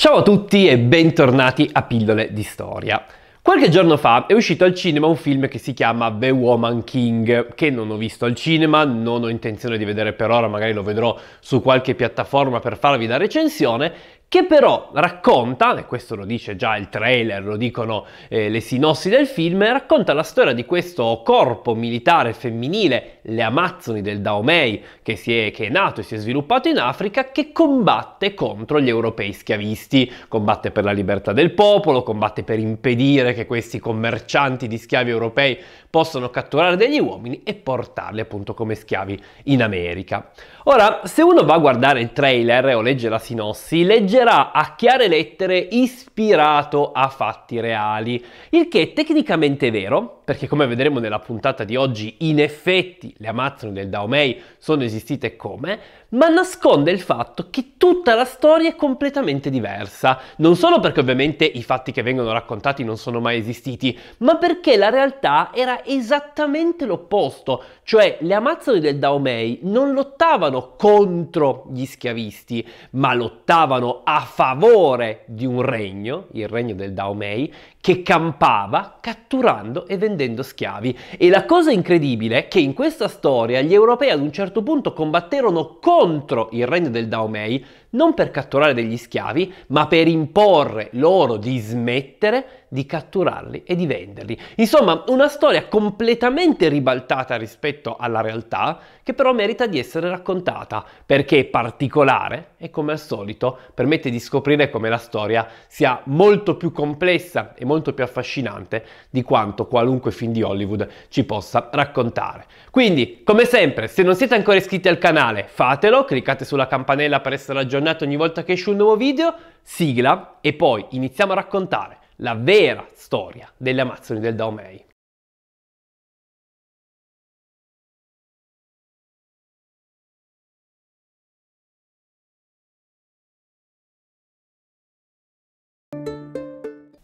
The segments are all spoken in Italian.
Ciao a tutti e bentornati a Pillole di Storia. Qualche giorno fa è uscito al cinema un film che si chiama The Woman King, che non ho visto al cinema, non ho intenzione di vedere per ora, magari lo vedrò su qualche piattaforma per farvi la recensione, che però racconta, e questo lo dice già il trailer, lo dicono eh, le sinossi del film, racconta la storia di questo corpo militare femminile, le Amazzoni del Daomei, che, è, che è nato e si è sviluppato in Africa, che combatte contro gli europei schiavisti, combatte per la libertà del popolo, combatte per impedire che questi commercianti di schiavi europei possano catturare degli uomini e portarli appunto come schiavi in America. Ora, se uno va a guardare il trailer o legge la sinossi, leggerà a chiare lettere ispirato a fatti reali, il che è tecnicamente vero, perché come vedremo nella puntata di oggi, in effetti le Amazzoni del Daomei sono esistite come, ma nasconde il fatto che tutta la storia è completamente diversa. Non solo perché ovviamente i fatti che vengono raccontati non sono mai esistiti, ma perché la realtà era esattamente l'opposto. Cioè le Amazzoni del Daomei non lottavano contro gli schiavisti, ma lottavano a favore di un regno, il regno del Daomei, che campava catturando e vendendo schiavi. E la cosa incredibile è che in questa storia gli europei ad un certo punto combatterono contro il regno del Daomei non per catturare degli schiavi, ma per imporre loro di smettere di catturarli e di venderli. Insomma, una storia completamente ribaltata rispetto alla realtà, che però merita di essere raccontata, perché è particolare e come al solito permette di scoprire come la storia sia molto più complessa e molto più affascinante di quanto qualunque film di Hollywood ci possa raccontare. Quindi, come sempre, se non siete ancora iscritti al canale, fatelo, cliccate sulla campanella per essere aggiornati ogni volta che esce un nuovo video, sigla e poi iniziamo a raccontare la vera storia delle Amazzoni del Daomei.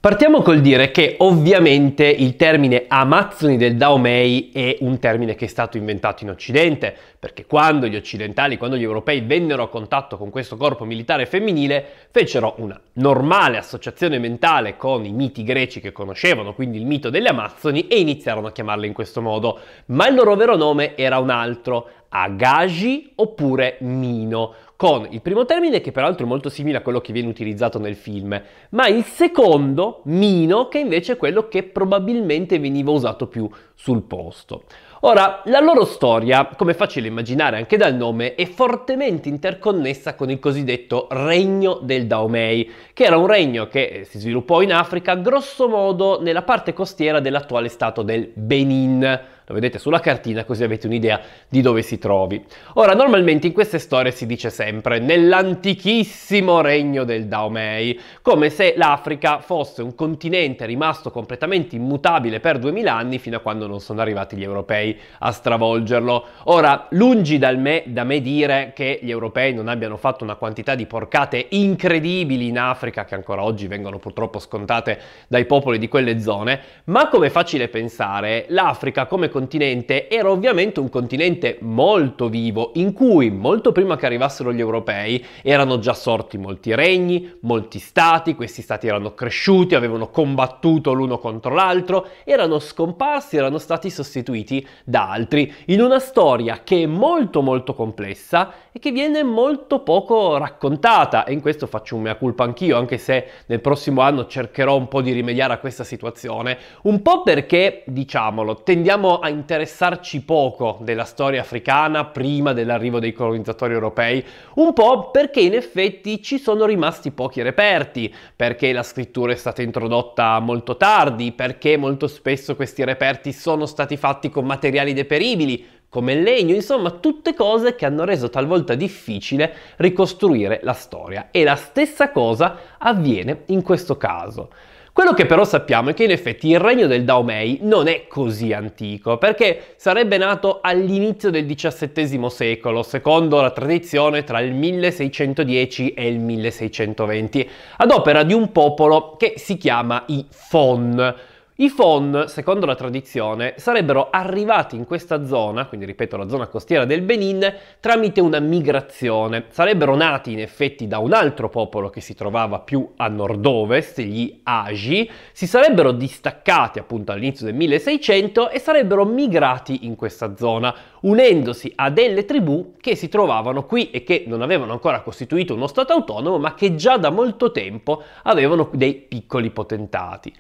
Partiamo col dire che ovviamente il termine Amazzoni del Daomei è un termine che è stato inventato in Occidente, perché quando gli occidentali, quando gli europei vennero a contatto con questo corpo militare femminile, fecero una normale associazione mentale con i miti greci che conoscevano, quindi il mito delle Amazzoni, e iniziarono a chiamarle in questo modo. Ma il loro vero nome era un altro, Agagi oppure Mino, con il primo termine che peraltro è molto simile a quello che viene utilizzato nel film, ma il secondo, Mino, che invece è quello che probabilmente veniva usato più sul posto. Ora, la loro storia, come è facile immaginare anche dal nome, è fortemente interconnessa con il cosiddetto regno del Daomei, che era un regno che si sviluppò in Africa, grosso modo nella parte costiera dell'attuale stato del Benin lo vedete sulla cartina così avete un'idea di dove si trovi. Ora, normalmente in queste storie si dice sempre nell'antichissimo regno del Daomei, come se l'Africa fosse un continente rimasto completamente immutabile per 2000 anni fino a quando non sono arrivati gli europei a stravolgerlo. Ora, lungi me, da me dire che gli europei non abbiano fatto una quantità di porcate incredibili in Africa che ancora oggi vengono purtroppo scontate dai popoli di quelle zone, ma come facile pensare, l'Africa come continente era ovviamente un continente molto vivo, in cui molto prima che arrivassero gli europei erano già sorti molti regni, molti stati, questi stati erano cresciuti, avevano combattuto l'uno contro l'altro, erano scomparsi, erano stati sostituiti da altri, in una storia che è molto molto complessa e che viene molto poco raccontata e in questo faccio un mea culpa anch'io, anche se nel prossimo anno cercherò un po' di rimediare a questa situazione, un po' perché, diciamolo, tendiamo a a interessarci poco della storia africana prima dell'arrivo dei colonizzatori europei, un po' perché in effetti ci sono rimasti pochi reperti, perché la scrittura è stata introdotta molto tardi, perché molto spesso questi reperti sono stati fatti con materiali deperibili, come il legno, insomma tutte cose che hanno reso talvolta difficile ricostruire la storia. E la stessa cosa avviene in questo caso. Quello che però sappiamo è che in effetti il regno del Daomei non è così antico, perché sarebbe nato all'inizio del XVII secolo, secondo la tradizione tra il 1610 e il 1620, ad opera di un popolo che si chiama i Fon. I Fon, secondo la tradizione, sarebbero arrivati in questa zona, quindi ripeto la zona costiera del Benin, tramite una migrazione. Sarebbero nati in effetti da un altro popolo che si trovava più a nord-ovest, gli Agi, si sarebbero distaccati appunto all'inizio del 1600 e sarebbero migrati in questa zona, unendosi a delle tribù che si trovavano qui e che non avevano ancora costituito uno Stato autonomo, ma che già da molto tempo avevano dei piccoli potentati.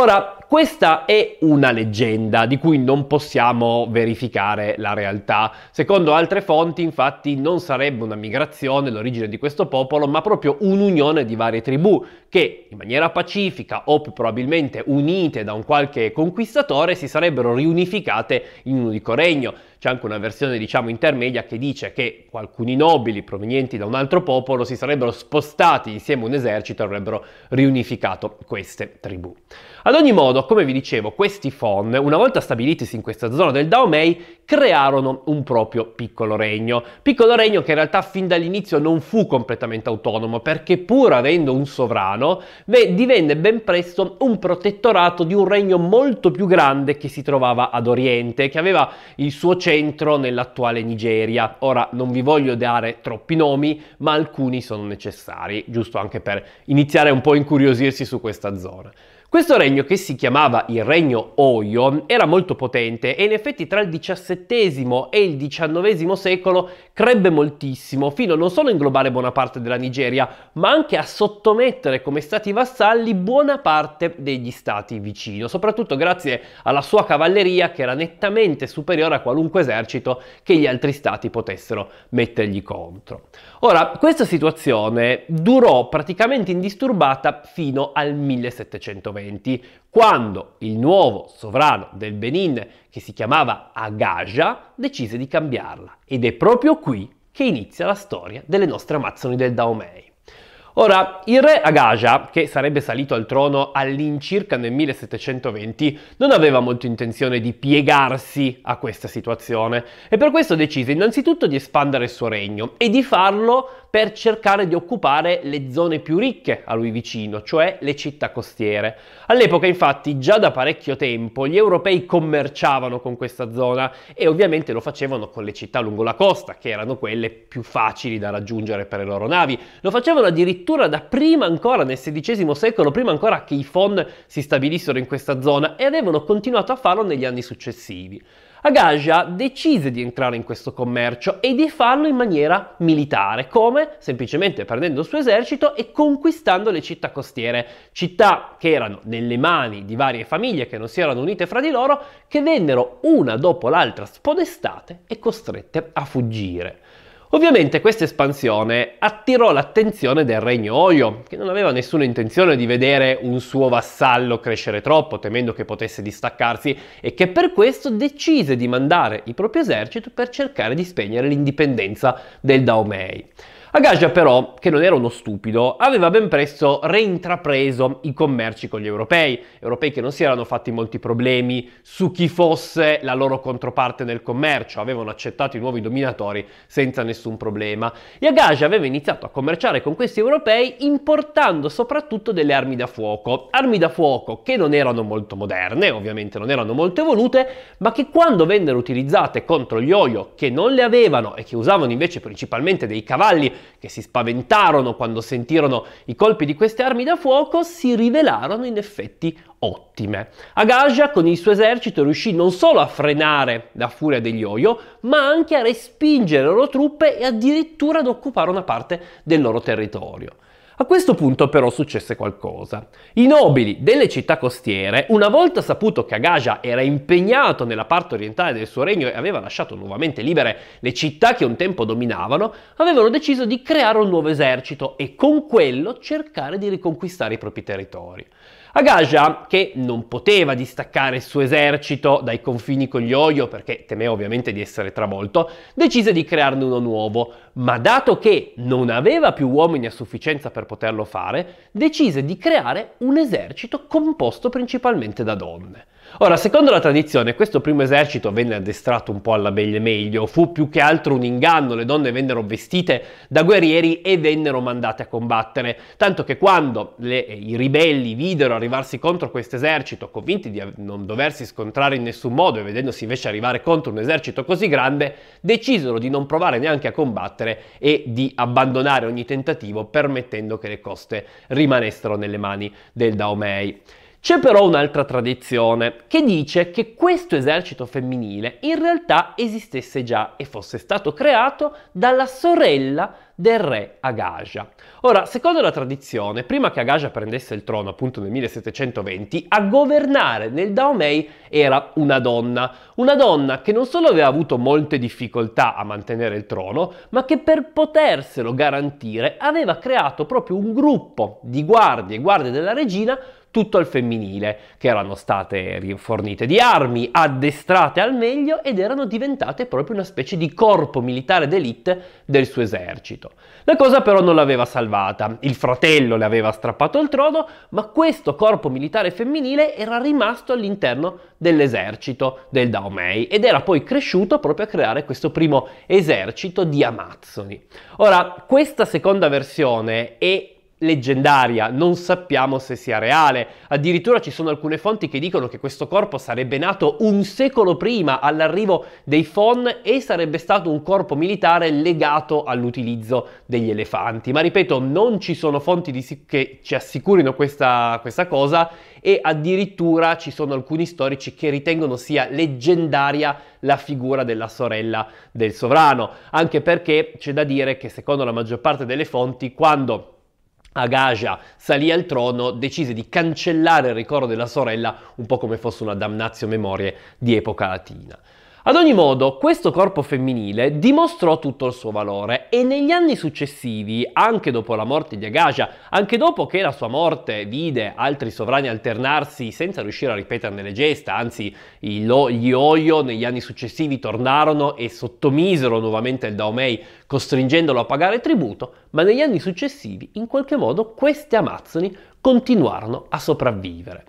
Ora, questa è una leggenda di cui non possiamo verificare la realtà. Secondo altre fonti, infatti, non sarebbe una migrazione l'origine di questo popolo, ma proprio un'unione di varie tribù che, in maniera pacifica o più probabilmente unite da un qualche conquistatore, si sarebbero riunificate in un unico regno. C'è anche una versione, diciamo, intermedia che dice che alcuni nobili provenienti da un altro popolo si sarebbero spostati insieme a un esercito e avrebbero riunificato queste tribù. Ad ogni modo, come vi dicevo, questi Fon, una volta stabilitisi in questa zona del Daomei, crearono un proprio piccolo regno. Piccolo regno che in realtà fin dall'inizio non fu completamente autonomo, perché pur avendo un sovrano, divenne ben presto un protettorato di un regno molto più grande che si trovava ad oriente, che aveva il suo centro centro nell'attuale Nigeria. Ora non vi voglio dare troppi nomi, ma alcuni sono necessari, giusto anche per iniziare un po' a incuriosirsi su questa zona. Questo regno, che si chiamava il regno Oyo, era molto potente e in effetti tra il XVII e il XIX secolo crebbe moltissimo, fino non solo a inglobare buona parte della Nigeria, ma anche a sottomettere come stati vassalli buona parte degli stati vicino, soprattutto grazie alla sua cavalleria che era nettamente superiore a qualunque esercito che gli altri stati potessero mettergli contro. Ora, questa situazione durò praticamente indisturbata fino al 1720 momenti quando il nuovo sovrano del Benin, che si chiamava Agaja, decise di cambiarla. Ed è proprio qui che inizia la storia delle nostre Amazzoni del Daomei. Ora, il re Agaja, che sarebbe salito al trono all'incirca nel 1720, non aveva molto intenzione di piegarsi a questa situazione e per questo decise innanzitutto di espandere il suo regno e di farlo per cercare di occupare le zone più ricche a lui vicino, cioè le città costiere. All'epoca infatti già da parecchio tempo gli europei commerciavano con questa zona e ovviamente lo facevano con le città lungo la costa, che erano quelle più facili da raggiungere per le loro navi. Lo facevano addirittura da prima ancora, nel XVI secolo, prima ancora che i Fon si stabilissero in questa zona e avevano continuato a farlo negli anni successivi. Agaja decise di entrare in questo commercio e di farlo in maniera militare, come? Semplicemente prendendo il suo esercito e conquistando le città costiere, città che erano nelle mani di varie famiglie che non si erano unite fra di loro, che vennero una dopo l'altra spodestate e costrette a fuggire. Ovviamente questa espansione attirò l'attenzione del regno Oyo, che non aveva nessuna intenzione di vedere un suo vassallo crescere troppo, temendo che potesse distaccarsi, e che per questo decise di mandare il proprio esercito per cercare di spegnere l'indipendenza del Daomei. Agagia però, che non era uno stupido, aveva ben presto reintrapreso i commerci con gli europei, europei che non si erano fatti molti problemi su chi fosse la loro controparte nel commercio, avevano accettato i nuovi dominatori senza nessun problema. E Agagia aveva iniziato a commerciare con questi europei importando soprattutto delle armi da fuoco, armi da fuoco che non erano molto moderne, ovviamente non erano molto evolute, ma che quando vennero utilizzate contro gli Oyo che non le avevano e che usavano invece principalmente dei cavalli che si spaventarono quando sentirono i colpi di queste armi da fuoco, si rivelarono in effetti ottime. Agaja con il suo esercito riuscì non solo a frenare la furia degli Oyo, ma anche a respingere le loro truppe e addirittura ad occupare una parte del loro territorio. A questo punto però successe qualcosa. I nobili delle città costiere, una volta saputo che Agaja era impegnato nella parte orientale del suo regno e aveva lasciato nuovamente libere le città che un tempo dominavano, avevano deciso di creare un nuovo esercito e con quello cercare di riconquistare i propri territori. Agaja, che non poteva distaccare il suo esercito dai confini con gli Oyo perché temeva ovviamente di essere travolto, decise di crearne uno nuovo, ma dato che non aveva più uomini a sufficienza per poterlo fare, decise di creare un esercito composto principalmente da donne. Ora, secondo la tradizione, questo primo esercito venne addestrato un po' alla meglio meglio, fu più che altro un inganno, le donne vennero vestite da guerrieri e vennero mandate a combattere, tanto che quando le, i ribelli videro arrivarsi contro questo esercito, convinti di non doversi scontrare in nessun modo e vedendosi invece arrivare contro un esercito così grande, decisero di non provare neanche a combattere e di abbandonare ogni tentativo permettendo che le coste rimanessero nelle mani del Daomei. C'è però un'altra tradizione che dice che questo esercito femminile in realtà esistesse già e fosse stato creato dalla sorella del re Agaja. Ora, secondo la tradizione, prima che Agaja prendesse il trono, appunto nel 1720, a governare nel Daomei era una donna, una donna che non solo aveva avuto molte difficoltà a mantenere il trono, ma che per poterselo garantire aveva creato proprio un gruppo di guardie e guardie della regina tutto al femminile, che erano state rifornite di armi, addestrate al meglio ed erano diventate proprio una specie di corpo militare d'élite del suo esercito. La cosa però non l'aveva salvata, il fratello le aveva strappato il trono, ma questo corpo militare femminile era rimasto all'interno dell'esercito del Daomei ed era poi cresciuto proprio a creare questo primo esercito di Amazzoni. Ora, questa seconda versione è leggendaria, non sappiamo se sia reale. Addirittura ci sono alcune fonti che dicono che questo corpo sarebbe nato un secolo prima all'arrivo dei Fon e sarebbe stato un corpo militare legato all'utilizzo degli elefanti. Ma ripeto, non ci sono fonti di, che ci assicurino questa, questa cosa e addirittura ci sono alcuni storici che ritengono sia leggendaria la figura della sorella del sovrano, anche perché c'è da dire che secondo la maggior parte delle fonti quando Agaja salì al trono, decise di cancellare il ricordo della sorella un po' come fosse una damnatio memorie di epoca latina. Ad ogni modo, questo corpo femminile dimostrò tutto il suo valore e negli anni successivi, anche dopo la morte di Agaja, anche dopo che la sua morte vide altri sovrani alternarsi senza riuscire a ripeterne le gesta, anzi gli Oyo negli anni successivi tornarono e sottomisero nuovamente il Daomei costringendolo a pagare tributo, ma negli anni successivi in qualche modo queste Amazzoni continuarono a sopravvivere.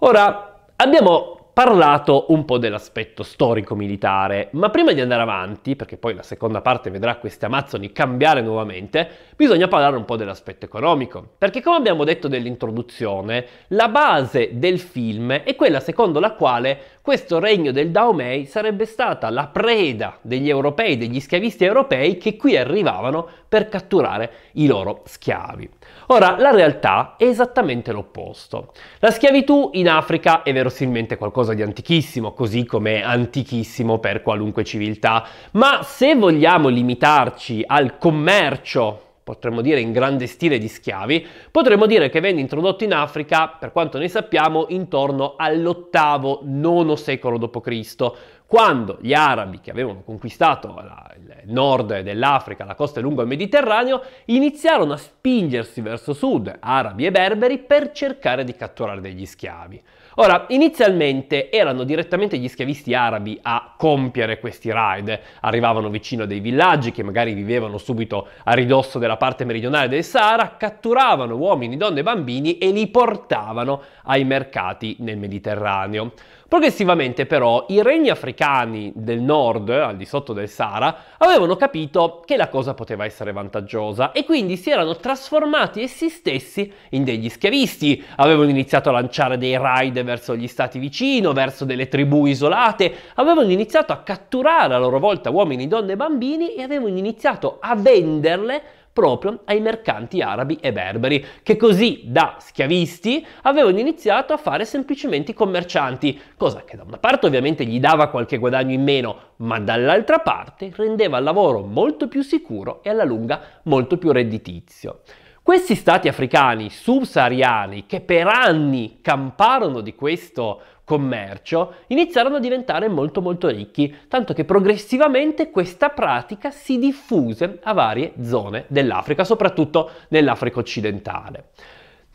Ora, abbiamo parlato un po' dell'aspetto storico-militare, ma prima di andare avanti, perché poi la seconda parte vedrà queste Amazzoni cambiare nuovamente, bisogna parlare un po' dell'aspetto economico, perché come abbiamo detto nell'introduzione, la base del film è quella secondo la quale questo regno del Daomei sarebbe stata la preda degli europei, degli schiavisti europei che qui arrivavano per catturare i loro schiavi. Ora, la realtà è esattamente l'opposto. La schiavitù in Africa è verosimilmente qualcosa di antichissimo, così come è antichissimo per qualunque civiltà, ma se vogliamo limitarci al commercio potremmo dire in grande stile di schiavi, potremmo dire che venne introdotto in Africa, per quanto ne sappiamo, intorno all'ottavo, nono secolo d.C., quando gli arabi che avevano conquistato la, il nord dell'Africa, la costa lungo il Mediterraneo, iniziarono a spingersi verso sud, arabi e berberi, per cercare di catturare degli schiavi. Ora, inizialmente erano direttamente gli schiavisti arabi a compiere questi raid, arrivavano vicino a dei villaggi che magari vivevano subito a ridosso della parte meridionale del Sahara, catturavano uomini, donne e bambini e li portavano ai mercati nel Mediterraneo. Progressivamente però i regni africani del nord, al di sotto del Sahara, avevano capito che la cosa poteva essere vantaggiosa e quindi si erano trasformati essi stessi in degli schiavisti, avevano iniziato a lanciare dei raid verso gli stati vicino, verso delle tribù isolate, avevano iniziato a catturare a loro volta uomini, donne e bambini e avevano iniziato a venderle proprio ai mercanti arabi e berberi, che così da schiavisti avevano iniziato a fare semplicemente i commercianti, cosa che da una parte ovviamente gli dava qualche guadagno in meno, ma dall'altra parte rendeva il lavoro molto più sicuro e alla lunga molto più redditizio. Questi stati africani subsahariani che per anni camparono di questo commercio iniziarono a diventare molto molto ricchi, tanto che progressivamente questa pratica si diffuse a varie zone dell'Africa, soprattutto nell'Africa occidentale.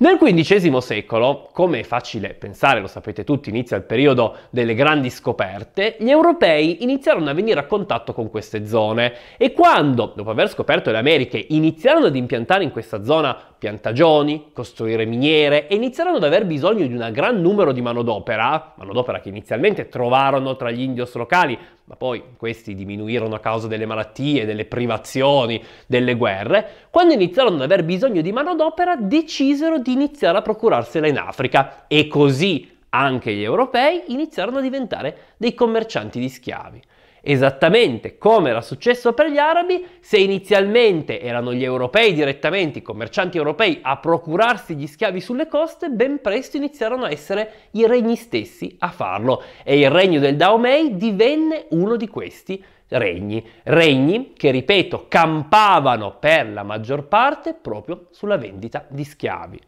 Nel XV secolo, come è facile pensare, lo sapete tutti, inizia il periodo delle grandi scoperte, gli europei iniziarono a venire a contatto con queste zone. E quando, dopo aver scoperto le Americhe, iniziarono ad impiantare in questa zona piantagioni, costruire miniere e iniziarono ad aver bisogno di un gran numero di manodopera, manodopera che inizialmente trovarono tra gli indios locali, ma poi questi diminuirono a causa delle malattie, delle privazioni, delle guerre, quando iniziarono ad aver bisogno di manodopera decisero di iniziare a procurarsela in Africa e così anche gli europei iniziarono a diventare dei commercianti di schiavi. Esattamente come era successo per gli arabi, se inizialmente erano gli europei direttamente, i commercianti europei, a procurarsi gli schiavi sulle coste, ben presto iniziarono a essere i regni stessi a farlo e il regno del Daomei divenne uno di questi regni. Regni che, ripeto, campavano per la maggior parte proprio sulla vendita di schiavi.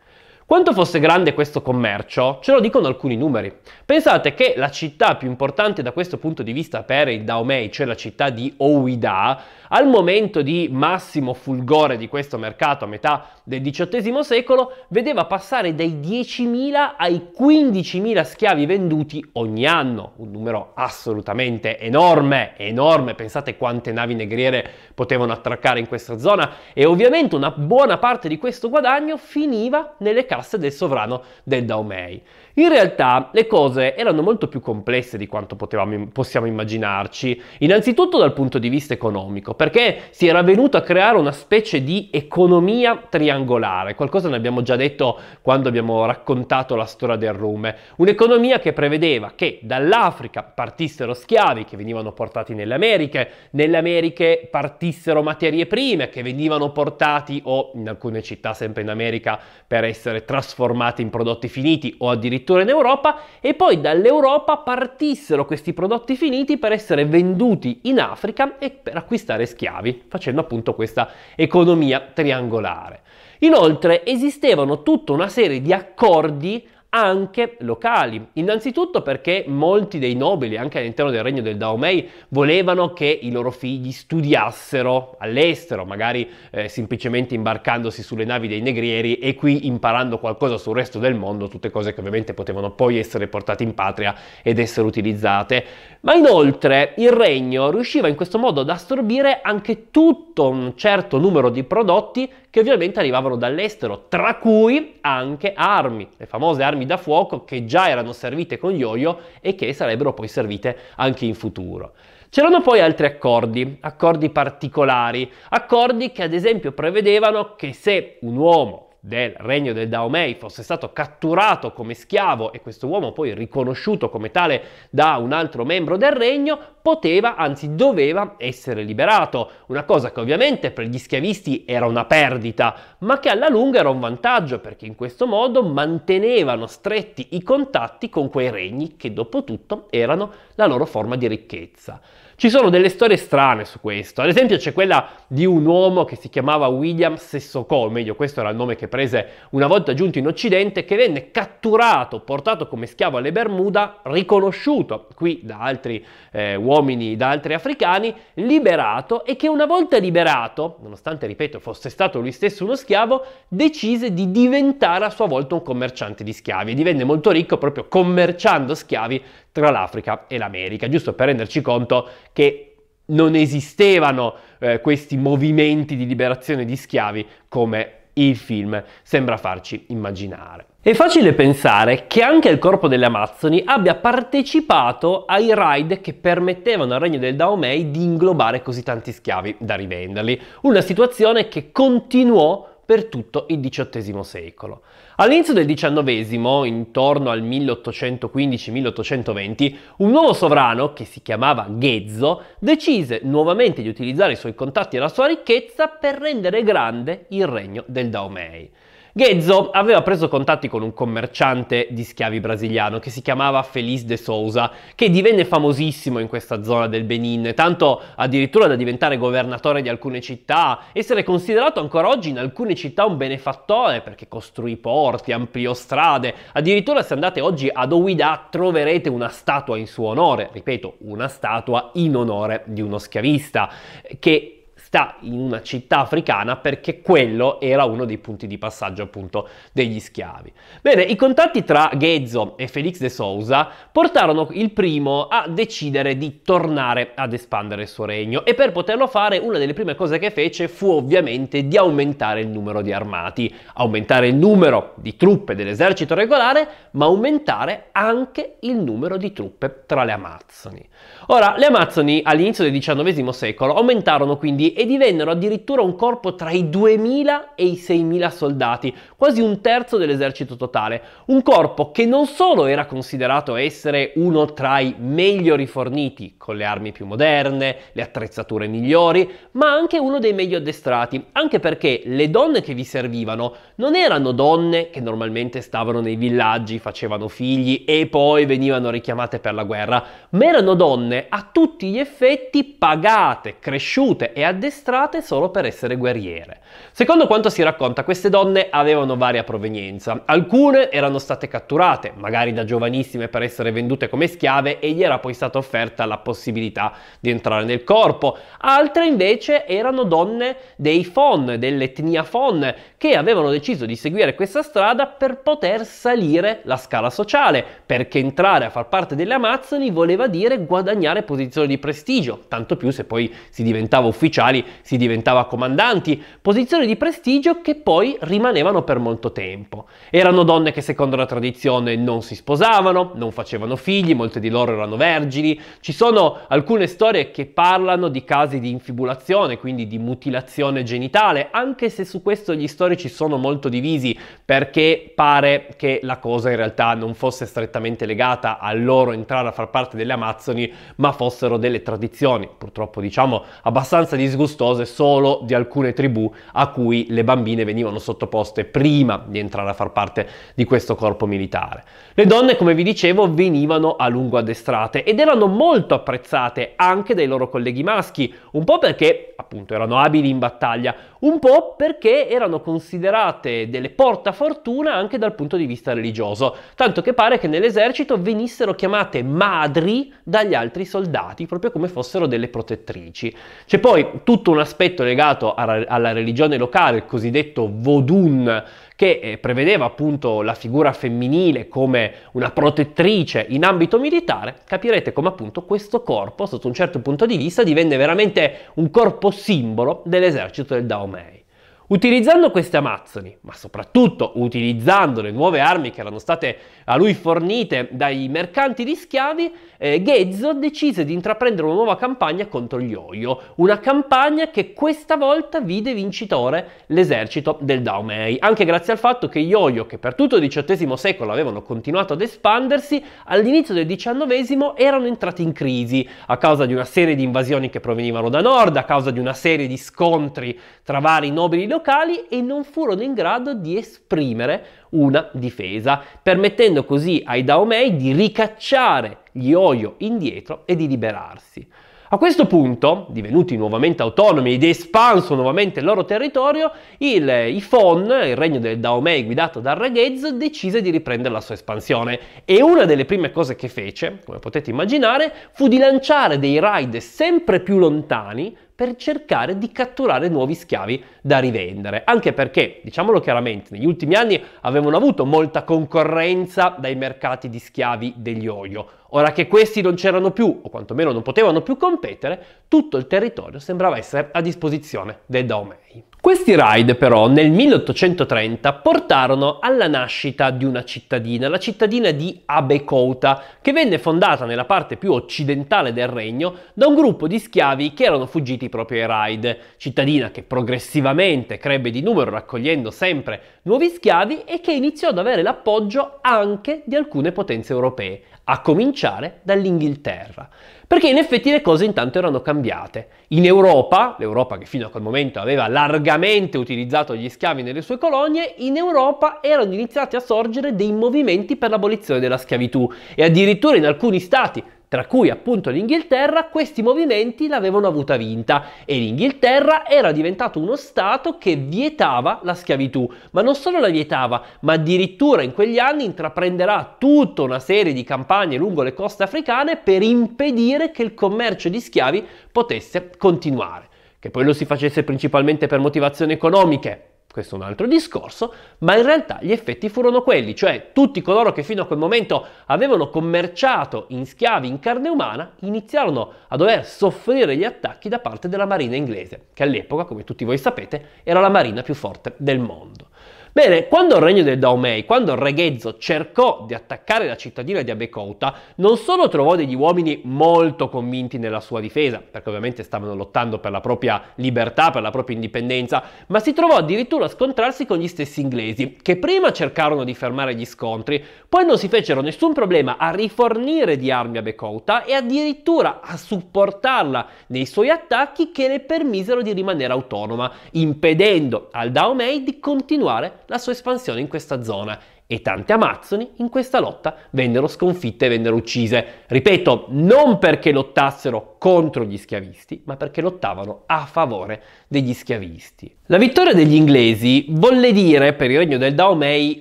Quanto fosse grande questo commercio ce lo dicono alcuni numeri. Pensate che la città più importante da questo punto di vista per il Daomei, cioè la città di Ouida, al momento di massimo fulgore di questo mercato a metà del XVIII secolo, vedeva passare dai 10.000 ai 15.000 schiavi venduti ogni anno, un numero assolutamente enorme, enorme, pensate quante navi negriere potevano attraccare in questa zona. E ovviamente una buona parte di questo guadagno finiva nelle casse del sovrano del Daomei. In realtà le cose erano molto più complesse di quanto potevamo, possiamo immaginarci, innanzitutto dal punto di vista economico, perché si era venuto a creare una specie di economia triangolare, qualcosa ne abbiamo già detto quando abbiamo raccontato la storia del Rume, un'economia che prevedeva che dall'Africa partissero schiavi che venivano portati nelle Americhe, nelle Americhe partissero materie prime che venivano portati o in alcune città sempre in America per essere trasformati in prodotti finiti o addirittura in Europa e poi dall'Europa partissero questi prodotti finiti per essere venduti in Africa e per acquistare schiavi, facendo appunto questa economia triangolare. Inoltre esistevano tutta una serie di accordi anche locali. Innanzitutto perché molti dei nobili, anche all'interno del regno del Daomei, volevano che i loro figli studiassero all'estero, magari eh, semplicemente imbarcandosi sulle navi dei negrieri e qui imparando qualcosa sul resto del mondo, tutte cose che ovviamente potevano poi essere portate in patria ed essere utilizzate. Ma inoltre il regno riusciva in questo modo ad assorbire anche tutto un certo numero di prodotti che ovviamente arrivavano dall'estero, tra cui anche armi, le famose armi da fuoco che già erano servite con yo-yo e che sarebbero poi servite anche in futuro. C'erano poi altri accordi, accordi particolari, accordi che ad esempio prevedevano che se un uomo del regno del Daomei fosse stato catturato come schiavo e questo uomo poi riconosciuto come tale da un altro membro del regno, poteva, anzi doveva essere liberato. Una cosa che ovviamente per gli schiavisti era una perdita, ma che alla lunga era un vantaggio perché in questo modo mantenevano stretti i contatti con quei regni che dopo tutto erano la loro forma di ricchezza. Ci sono delle storie strane su questo, ad esempio c'è quella di un uomo che si chiamava William Sessoko, o meglio questo era il nome che prese una volta giunto in Occidente, che venne catturato, portato come schiavo alle Bermuda, riconosciuto qui da altri eh, uomini, da altri africani, liberato e che una volta liberato, nonostante ripeto fosse stato lui stesso uno schiavo, decise di diventare a sua volta un commerciante di schiavi. E divenne molto ricco proprio commerciando schiavi tra l'Africa e l'America, giusto per renderci conto che non esistevano eh, questi movimenti di liberazione di schiavi come il film sembra farci immaginare. È facile pensare che anche il corpo delle Amazzoni abbia partecipato ai raid che permettevano al regno del Daomei di inglobare così tanti schiavi da rivenderli, una situazione che continuò per tutto il XVIII secolo. All'inizio del XIX, intorno al 1815-1820, un nuovo sovrano, che si chiamava Ghezzo, decise nuovamente di utilizzare i suoi contatti e la sua ricchezza per rendere grande il regno del Daomei. Ghezzo aveva preso contatti con un commerciante di schiavi brasiliano che si chiamava Feliz de Souza, che divenne famosissimo in questa zona del Benin, tanto addirittura da diventare governatore di alcune città, essere considerato ancora oggi in alcune città un benefattore perché costruì porti, ampliò strade, addirittura se andate oggi ad Ouida troverete una statua in suo onore, ripeto, una statua in onore di uno schiavista, che sta in una città africana perché quello era uno dei punti di passaggio appunto degli schiavi. Bene, i contatti tra Ghezzo e Felix de Sousa portarono il primo a decidere di tornare ad espandere il suo regno e per poterlo fare una delle prime cose che fece fu ovviamente di aumentare il numero di armati, aumentare il numero di truppe dell'esercito regolare, ma aumentare anche il numero di truppe tra le Amazzoni. Ora, le Amazzoni all'inizio del XIX secolo aumentarono quindi e divennero addirittura un corpo tra i 2.000 e i 6.000 soldati, quasi un terzo dell'esercito totale. Un corpo che non solo era considerato essere uno tra i meglio riforniti, con le armi più moderne, le attrezzature migliori, ma anche uno dei meglio addestrati, anche perché le donne che vi servivano non erano donne che normalmente stavano nei villaggi, facevano figli e poi venivano richiamate per la guerra, ma erano donne a tutti gli effetti pagate, cresciute e addestrate solo per essere guerriere. Secondo quanto si racconta, queste donne avevano varia provenienza. Alcune erano state catturate, magari da giovanissime per essere vendute come schiave e gli era poi stata offerta la possibilità di entrare nel corpo. Altre invece erano donne dei Fon, dell'etnia Fon, che avevano deciso di seguire questa strada per poter salire la scala sociale, perché entrare a far parte delle Amazzoni voleva dire guadagnare posizioni di prestigio, tanto più se poi si diventava ufficiali, si diventava comandanti, posizioni di prestigio che poi rimanevano per molto tempo. Erano donne che secondo la tradizione non si sposavano, non facevano figli, molte di loro erano vergini, ci sono alcune storie che parlano di casi di infibulazione, quindi di mutilazione genitale, anche se su questo gli storici sono molto divisi perché pare che la cosa in realtà non fosse strettamente legata al loro entrare a far parte delle Amazzoni, ma fossero delle tradizioni, purtroppo diciamo abbastanza disgustose solo di alcune tribù a cui le bambine venivano sottoposte prima di entrare a far parte di questo corpo militare. Le donne, come vi dicevo, venivano a lungo addestrate ed erano molto apprezzate anche dai loro colleghi maschi, un po' perché appunto erano abili in battaglia, un po' perché erano considerate delle portafortuna anche dal punto di vista religioso, tanto che pare che nell'esercito venissero chiamate madri dagli altri soldati, proprio come fossero delle protettrici. C'è poi tutto un aspetto legato alla religione locale, il cosiddetto Vodun, che eh, prevedeva appunto la figura femminile come una protettrice in ambito militare, capirete come appunto questo corpo, sotto un certo punto di vista, divenne veramente un corpo simbolo dell'esercito del Daomei. Utilizzando queste amazzoni, ma soprattutto utilizzando le nuove armi che erano state a lui fornite dai mercanti di schiavi, eh, Ghezzo decise di intraprendere una nuova campagna contro gli Oyo, una campagna che questa volta vide vincitore l'esercito del Daomei, anche grazie al fatto che gli Oyo, che per tutto il XVIII secolo avevano continuato ad espandersi, all'inizio del XIX erano entrati in crisi a causa di una serie di invasioni che provenivano da nord, a causa di una serie di scontri tra vari nobili locali e non furono in grado di esprimere una difesa, permettendo così ai Daomei di ricacciare gli Oyo indietro e di liberarsi. A questo punto, divenuti nuovamente autonomi ed espanso nuovamente il loro territorio, il, i Fon, il regno del Daomei guidato da Reghez, decise di riprendere la sua espansione e una delle prime cose che fece, come potete immaginare, fu di lanciare dei raid sempre più lontani per cercare di catturare nuovi schiavi da rivendere, anche perché, diciamolo chiaramente, negli ultimi anni avevano avuto molta concorrenza dai mercati di schiavi degli Oyo. Ora che questi non c'erano più, o quantomeno non potevano più competere, tutto il territorio sembrava essere a disposizione dei Daomei. Questi raid però nel 1830 portarono alla nascita di una cittadina, la cittadina di Abekouta, che venne fondata nella parte più occidentale del regno da un gruppo di schiavi che erano fuggiti proprio ai raid, cittadina che progressivamente crebbe di numero raccogliendo sempre nuovi schiavi e che iniziò ad avere l'appoggio anche di alcune potenze europee, a cominciare dall'Inghilterra. Perché in effetti le cose intanto erano cambiate. In Europa, l'Europa che fino a quel momento aveva largamente utilizzato gli schiavi nelle sue colonie, in Europa erano iniziati a sorgere dei movimenti per l'abolizione della schiavitù e addirittura in alcuni stati, tra cui appunto l'Inghilterra, questi movimenti l'avevano avuta vinta e l'Inghilterra era diventato uno Stato che vietava la schiavitù, ma non solo la vietava, ma addirittura in quegli anni intraprenderà tutta una serie di campagne lungo le coste africane per impedire che il commercio di schiavi potesse continuare. Che poi lo si facesse principalmente per motivazioni economiche, questo è un altro discorso, ma in realtà gli effetti furono quelli, cioè tutti coloro che fino a quel momento avevano commerciato in schiavi in carne umana iniziarono a dover soffrire gli attacchi da parte della marina inglese, che all'epoca, come tutti voi sapete, era la marina più forte del mondo. Bene, quando il regno del Daomei, quando il re Ghezzo cercò di attaccare la cittadina di Abekouta, non solo trovò degli uomini molto convinti nella sua difesa, perché ovviamente stavano lottando per la propria libertà, per la propria indipendenza, ma si trovò addirittura a scontrarsi con gli stessi inglesi, che prima cercarono di fermare gli scontri, poi non si fecero nessun problema a rifornire di armi Abekouta e addirittura a supportarla nei suoi attacchi che le permisero di rimanere autonoma, impedendo al Daomei di continuare la sua espansione in questa zona e tante amazzoni in questa lotta vennero sconfitte e vennero uccise. Ripeto, non perché lottassero contro gli schiavisti, ma perché lottavano a favore degli schiavisti. La vittoria degli inglesi volle dire per il regno del Daomei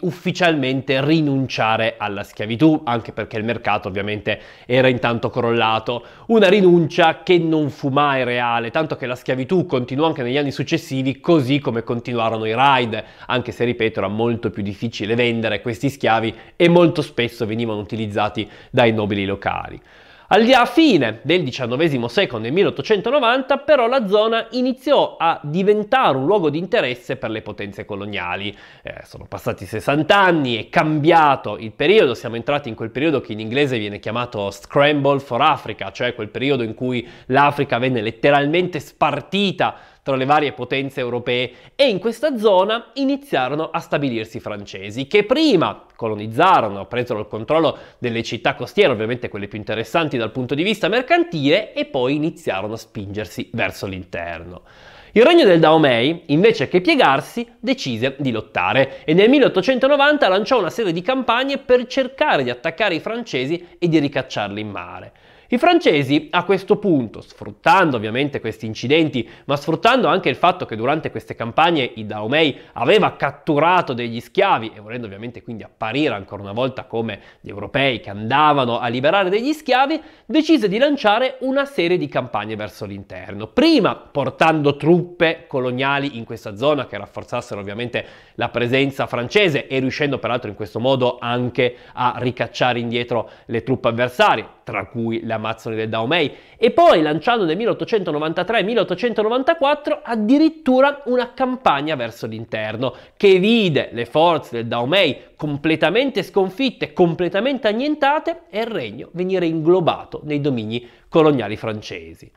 ufficialmente rinunciare alla schiavitù, anche perché il mercato ovviamente era intanto crollato. Una rinuncia che non fu mai reale, tanto che la schiavitù continuò anche negli anni successivi, così come continuarono i raid, anche se ripeto era molto più difficile vendere questi schiavi e molto spesso venivano utilizzati dai nobili locali. Alla fine del XIX secolo, nel 1890, però la zona iniziò a diventare un luogo di interesse per le potenze coloniali. Eh, sono passati 60 anni, è cambiato il periodo, siamo entrati in quel periodo che in inglese viene chiamato Scramble for Africa, cioè quel periodo in cui l'Africa venne letteralmente spartita tra le varie potenze europee e in questa zona iniziarono a stabilirsi i francesi che prima colonizzarono, presero il controllo delle città costiere, ovviamente quelle più interessanti dal punto di vista mercantile e poi iniziarono a spingersi verso l'interno. Il regno del Daomei, invece che piegarsi, decise di lottare e nel 1890 lanciò una serie di campagne per cercare di attaccare i francesi e di ricacciarli in mare. I francesi a questo punto, sfruttando ovviamente questi incidenti, ma sfruttando anche il fatto che durante queste campagne i Daomei aveva catturato degli schiavi e volendo ovviamente quindi apparire ancora una volta come gli europei che andavano a liberare degli schiavi, decise di lanciare una serie di campagne verso l'interno. Prima portando truppe coloniali in questa zona che rafforzassero ovviamente la presenza francese e riuscendo peraltro in questo modo anche a ricacciare indietro le truppe avversarie, tra cui la Amazzoni del Daomei, e poi lanciando nel 1893-1894 addirittura una campagna verso l'interno che vide le forze del Daomei completamente sconfitte, completamente annientate e il regno venire inglobato nei domini coloniali francesi.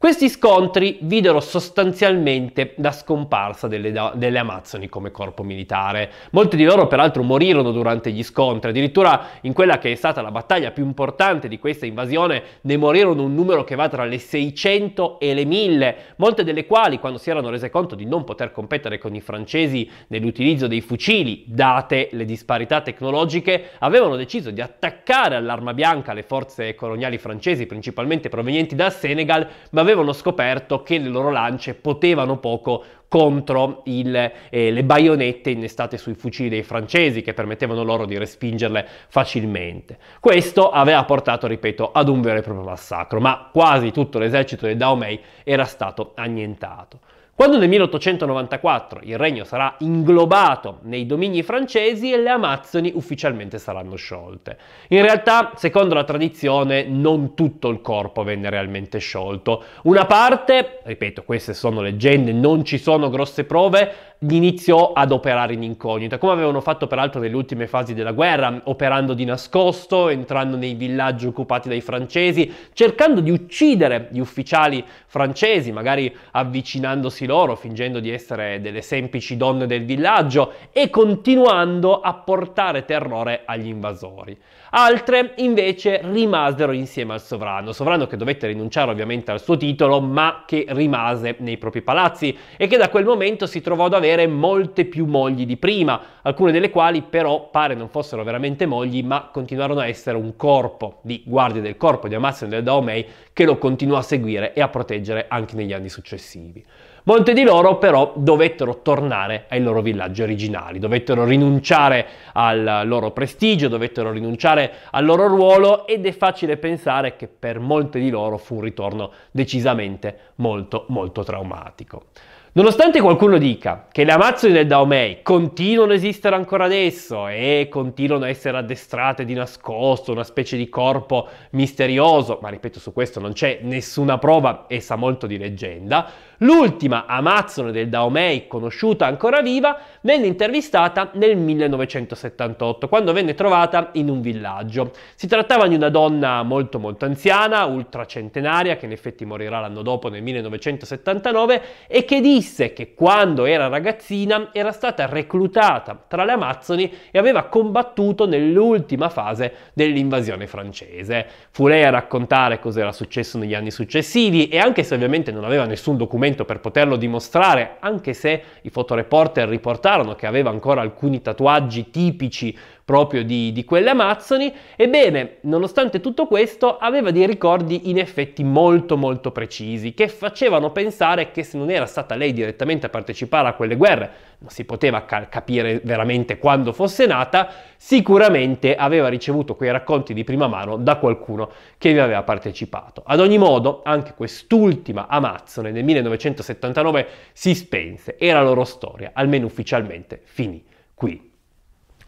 Questi scontri videro sostanzialmente la scomparsa delle, delle, Amazzoni come corpo militare. Molti di loro peraltro morirono durante gli scontri, addirittura in quella che è stata la battaglia più importante di questa invasione ne morirono un numero che va tra le 600 e le 1000, molte delle quali quando si erano rese conto di non poter competere con i francesi nell'utilizzo dei fucili, date le disparità tecnologiche, avevano deciso di attaccare all'arma bianca le forze coloniali francesi, principalmente provenienti dal Senegal, ma avevano scoperto che le loro lance potevano poco contro il, eh, le baionette innestate sui fucili dei francesi che permettevano loro di respingerle facilmente. Questo aveva portato, ripeto, ad un vero e proprio massacro, ma quasi tutto l'esercito del Daomei era stato annientato. Quando nel 1894 il regno sarà inglobato nei domini francesi le Amazzoni ufficialmente saranno sciolte. In realtà, secondo la tradizione, non tutto il corpo venne realmente sciolto. Una parte, ripeto, queste sono leggende, non ci sono grosse prove, iniziò ad operare in incognita, come avevano fatto peraltro nelle ultime fasi della guerra, operando di nascosto, entrando nei villaggi occupati dai francesi, cercando di uccidere gli ufficiali francesi, magari avvicinandosi loro, fingendo di essere delle semplici donne del villaggio e continuando a portare terrore agli invasori. Altre invece rimasero insieme al sovrano, sovrano che dovette rinunciare ovviamente al suo titolo, ma che rimase nei propri palazzi e che da quel momento si trovò ad avere molte più mogli di prima, alcune delle quali però pare non fossero veramente mogli, ma continuarono a essere un corpo di guardie del corpo di Amazione del Daomei che lo continuò a seguire e a proteggere anche negli anni successivi. Molte di loro però dovettero tornare ai loro villaggi originali, dovettero rinunciare al loro prestigio, dovettero rinunciare al loro ruolo ed è facile pensare che per molte di loro fu un ritorno decisamente molto molto traumatico. Nonostante qualcuno dica che le Amazzoni del Daomei continuano a esistere ancora adesso e continuano a essere addestrate di nascosto, una specie di corpo misterioso, ma ripeto su questo non c'è nessuna prova e sa molto di leggenda, l'ultima Amazzone del Daomei conosciuta ancora viva venne intervistata nel 1978 quando venne trovata in un villaggio. Si trattava di una donna molto molto anziana, ultracentenaria, che in effetti morirà l'anno dopo nel 1979 e che disse disse che quando era ragazzina era stata reclutata tra le Amazzoni e aveva combattuto nell'ultima fase dell'invasione francese. Fu lei a raccontare cosa era successo negli anni successivi e anche se ovviamente non aveva nessun documento per poterlo dimostrare, anche se i fotoreporter riportarono che aveva ancora alcuni tatuaggi tipici proprio di, di, quelle Amazzoni, ebbene, nonostante tutto questo, aveva dei ricordi in effetti molto molto precisi, che facevano pensare che se non era stata lei direttamente a partecipare a quelle guerre, non si poteva ca- capire veramente quando fosse nata, sicuramente aveva ricevuto quei racconti di prima mano da qualcuno che vi aveva partecipato. Ad ogni modo, anche quest'ultima Amazzone nel 1979 si spense e la loro storia, almeno ufficialmente, finì qui.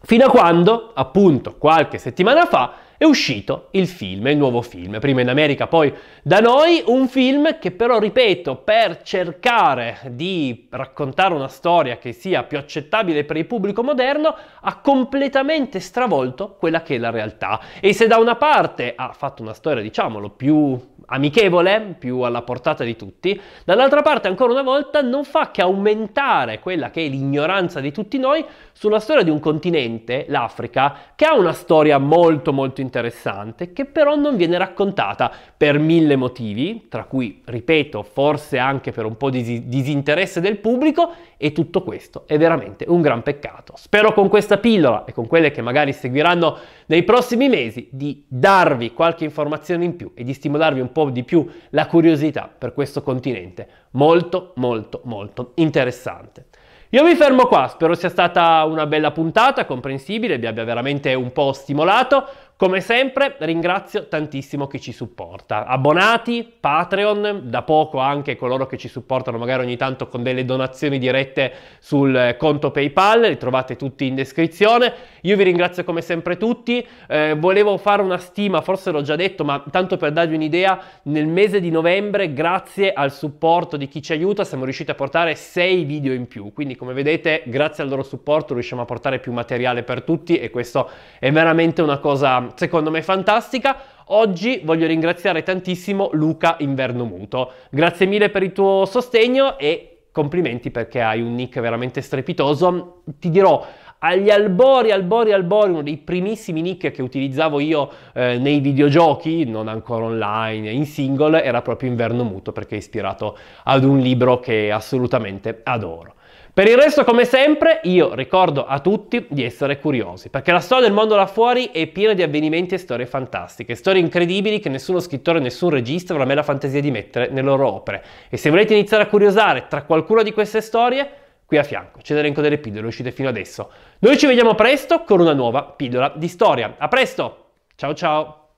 Fino a quando, appunto, qualche settimana fa, è uscito il film, il nuovo film, prima in America, poi da noi, un film che però, ripeto, per cercare di raccontare una storia che sia più accettabile per il pubblico moderno, ha completamente stravolto quella che è la realtà. E se da una parte ha fatto una storia, diciamolo, più amichevole, più alla portata di tutti, dall'altra parte ancora una volta non fa che aumentare quella che è l'ignoranza di tutti noi sulla storia di un continente, l'Africa, che ha una storia molto molto interessante, che però non viene raccontata per mille motivi, tra cui, ripeto, forse anche per un po' di disinteresse del pubblico, e tutto questo è veramente un gran peccato. Spero con questa pillola e con quelle che magari seguiranno nei prossimi mesi di darvi qualche informazione in più e di stimolarvi un po' di più la curiosità per questo continente molto molto molto interessante. Io mi fermo qua, spero sia stata una bella puntata, comprensibile, vi abbia veramente un po' stimolato. Come sempre ringrazio tantissimo chi ci supporta, abbonati, Patreon, da poco anche coloro che ci supportano magari ogni tanto con delle donazioni dirette sul conto PayPal, li trovate tutti in descrizione. Io vi ringrazio come sempre tutti, eh, volevo fare una stima, forse l'ho già detto, ma tanto per darvi un'idea, nel mese di novembre grazie al supporto di chi ci aiuta siamo riusciti a portare 6 video in più, quindi come vedete grazie al loro supporto riusciamo a portare più materiale per tutti e questo è veramente una cosa secondo me fantastica. Oggi voglio ringraziare tantissimo Luca Inverno Muto. Grazie mille per il tuo sostegno e complimenti perché hai un nick veramente strepitoso. Ti dirò, agli albori, albori, albori, uno dei primissimi nick che utilizzavo io eh, nei videogiochi, non ancora online, in single, era proprio Inverno Muto perché è ispirato ad un libro che assolutamente adoro. Per il resto, come sempre, io ricordo a tutti di essere curiosi, perché la storia del mondo là fuori è piena di avvenimenti e storie fantastiche, storie incredibili che nessuno scrittore, nessun regista avrà mai la fantasia di mettere nelle loro opere. E se volete iniziare a curiosare tra qualcuna di queste storie, qui a fianco c'è l'elenco delle pillole uscite fino adesso. Noi ci vediamo presto con una nuova pillola di storia. A presto! Ciao ciao!